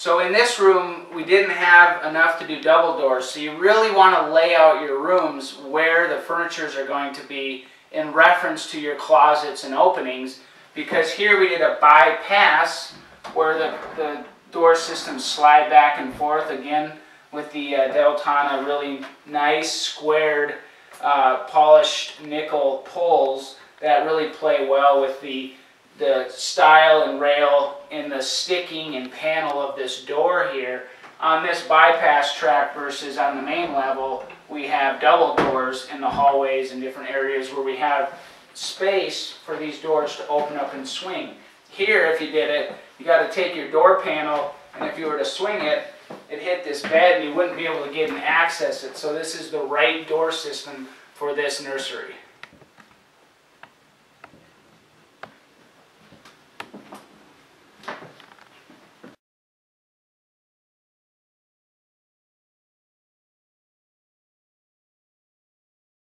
So in this room, we didn't have enough to do double doors, so you really want to lay out your rooms where the furnitures are going to be in reference to your closets and openings, because here we did a bypass where the, the door systems slide back and forth again with the uh, Deltana really nice squared uh, polished nickel pulls that really play well with the the stile and rail and the sticking and panel of this door here. On this bypass track versus on the main level, we have double doors in the hallways and different areas where we have space for these doors to open up and swing. Here, if you did it, you got to take your door panel, and if you were to swing it, it hit this bed and you wouldn't be able to get and access it. So this is the right door system for this nursery.